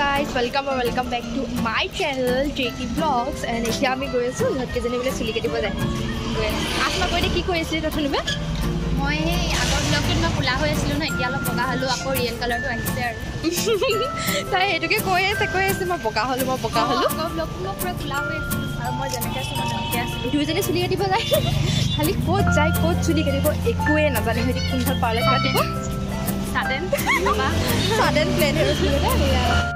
Guys welcome welcome back to my channel J T vlogs and এতিয়া আমি গৈ আছোঁ ইহঁতকেইজনী বোলে চুলি কাটিব যায়। গৈ আছোঁ। আত্মা কৈ কি কৈ আছিলি তথনিবা মই সেই আগৰ ব্লগটোত মই ক'লা হৈ আছিলোঁ ন এতিয়া অলপ বগা হ'লোঁ আকৌ ৰিয়েল কালাৰটো আহিছে আৰু। তাই সেইটোকে কৈ আছে কৈ আছে মই বগা হ'লোঁ মই বগা হ'লোঁ। আগৰ ব্লগটো মই পূৰা ক'লা হৈ আছিলোঁ আৰু মই যেনেকৈ আছোঁ মই তেনেকৈ আছিলোঁ। দুয়োজনী চুলি কাটিব যায়। খালি ক'ত যায় ক'ত চুলি কাটিব একোৱে নাজানে। সিহঁতি কোনখন পাৰ্লাৰ কাটিব? ছাডেন ছাডেন প্লেন হৈ গৈছিলে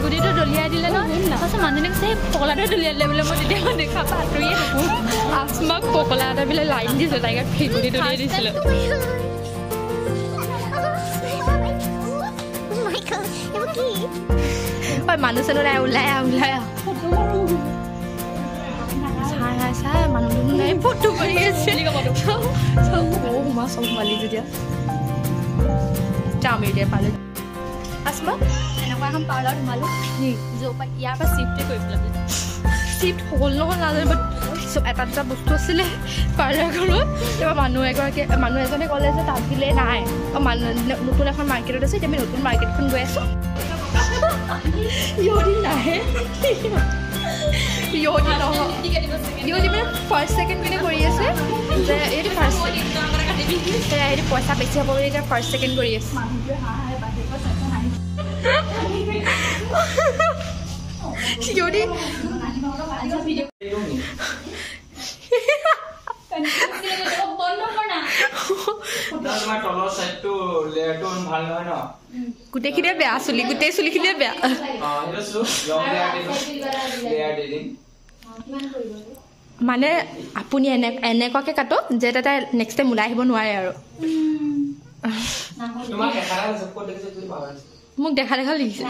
শিলগুটিটো দলিয়াই দিলে ন তাৰপাছত মানুহজনীক কৈছে পকলাটোৱে দলিয়াই দিলে বোলে মই তেতিয়া মই দেখা পাই আঁতৰিয়ে আচমাক পকলা এটা বোলে লাইন দিছে তাইকে ফিগুটি দলিয়াই দিছিলে মানুহ চানুহ নাই ওলাই আহ ওলাই আহ চাই চাই মানুহ যেতিয়া যাম এতিয়া পালে আচমা এনেকুৱা এখন পাৰ্লাৰত সোমালোঁ য'ৰ পৰা ইয়াৰ পৰা চিফ্টে কৰি পেলালোঁ চিফ্ট হ'ল নহয় নাজানো বাট চব এটা দুটা বস্তু আছিলে পাৰ্লাৰখনত তাৰপৰা মানুহ এগৰাকী মানুহ এজনে ক'লে যে তাত দিলে নাই অঁ মানুহ নতুন এখন মাৰ্কেটত আছে এতিয়া আমি নতুন মাৰ্কেটখন গৈ আছোঁ ইহঁতি নাহে ইহঁতি নহয় ইহঁতি মানে ফাৰ্ষ্ট ছেকেণ্ড পিনে কৰি আছে যে ইহঁতি ফাৰ্ষ্ট ইহঁতি পইচা বেছি হ'ব বুলি এতিয়া ফাৰ্ষ্ট ছেকেণ্ড কৰি আছে নহয় ন গোটেইখিনিয়ে বেয়া চুলি গোটেই চুলিখিনিয়ে বেয়া মানে আপুনি এনে এনেকুৱাকৈ কাটক যে তাতে নেক্সট টাইম ওলাই আহিব নোৱাৰে আৰু মোক দেখা দেখা লিখিছে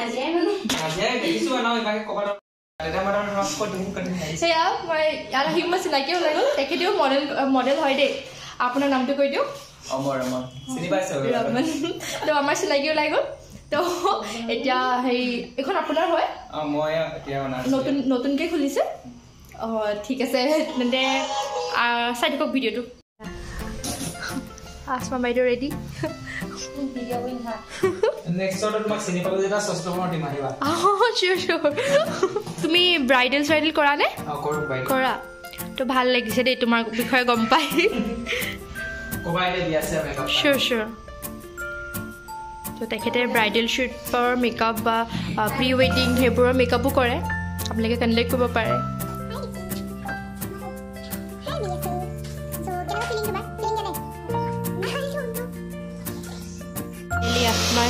সেয়া মই ইয়াত আহি মই চিনাকি ওলাই গ'ল। তেখেতেও মডেল মডেল হয় দেই। আপোনাৰ নামটো কৈ দিয়ক। তো আমাৰ চিনাকি ওলাই গ'ল। তো এতিয়া হেৰি এইখন আপোনাৰ হয়? নতুন নতুনকৈ খুলিছে? অঁ ঠিক আছে তেন্তে চাই থাকক ভিডিঅ'টো। আসমা বাইদেউ ৰেডি নেক্সটত তোমাক চিনি পালো যেতিয়া ষষ্ঠ মানত দিম আহিবা অঁ চিয়'ৰ চিয়'ৰ তুমি ব্ৰাইডেল চাইডেল কৰা কৰো তো ভাল লাগিছে দেই তোমাৰ বিষয়ে গম পাই ক'বা এতিয়া দি আছে মেকআপ চিয়'ৰ চিয়'ৰ তো তেখেতে ব্ৰাইডেল শ্বুটৰ মেকআপ বা প্ৰি ৱেডিং সেইবোৰৰ মেকআপো কৰে আপোনালোকে কণ্টেক্ট কৰিব পাৰে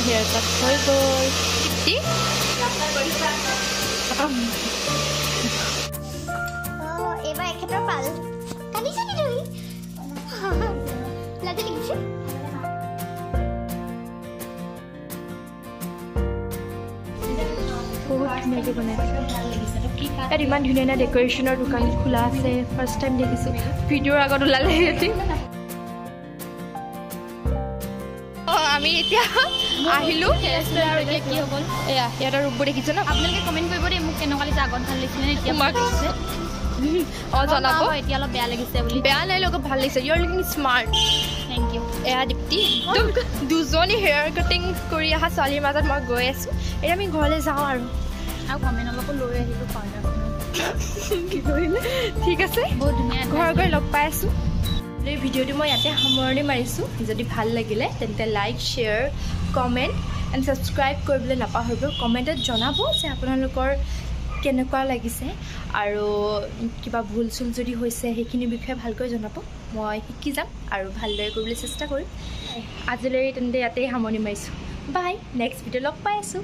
কাট হৈ গ'ল তৃপ্তি এইবাৰ এখেতৰ পাল কান্দিছে কি তুমি লাজে লাগিছে বহুত ধুনীয়াকৈ বনাইছে ইয়াত ইমান ধুনীয়া ধুনীয়া ডেক'ৰেশ্যনৰ দোকান খোলা আছে ফাৰ্ষ্ট টাইম দেখিছোঁ ভিডিঅ'ৰ আগত ওলালে সিহঁতি আমি এতিয়া আহিলোঁ। এয়া সিহঁতৰ ৰূপবোৰ দেখিছোঁ ন? আপোনালোকে কমেণ্ট কৰিব দেই মোক কেনেকুৱা লাগিছে আগত ভাল লাগিছিলে নে এতিয়া অঁ জনাব। এতিয়া অলপ বেয়া লাগিছে বুলি। বেয়া নাই লগত ভাল লাগিছে। You are looking smart thank you এয়া দীপ্তি দু- দুজনী হেয়াৰ কাটিং কৰি অহা ছোৱালীৰ মাজত মই গৈ আছোঁ। এতিয়া আমি ঘৰলৈ যাওঁ আৰু। আৰু কমেণ্ট অলপো লৈ আহিলোঁ কি কৰিলে? ঠিক আছে। বহুত ধুনীয়া। ঘৰ গৈ লগ পাই আছোঁ। এই ভিডিঅ'টো মই ইয়াতে সামৰণি মাৰিছোঁ। যদি ভাল লাগিলে তেন্তে like share comment and subscribe কৰিবলৈ নাপাহৰিব। কমেণ্টত জনাব যে আপোনালোকৰ কেনেকুৱা লাগিছে আৰু কিবা ভুল চুল যদি হৈছে সেইখিনিৰ বিষয়ে ভালকৈ জনাব। মই শিকি যাম আৰু ভালদৰে কৰিবলৈ চেষ্টা কৰিম। আজিলৈ তেন্তে ইয়াতেই সামৰণি মাৰিছোঁ। বাই নেক্সট ভিডিঅ' লগ পাই আছোঁ।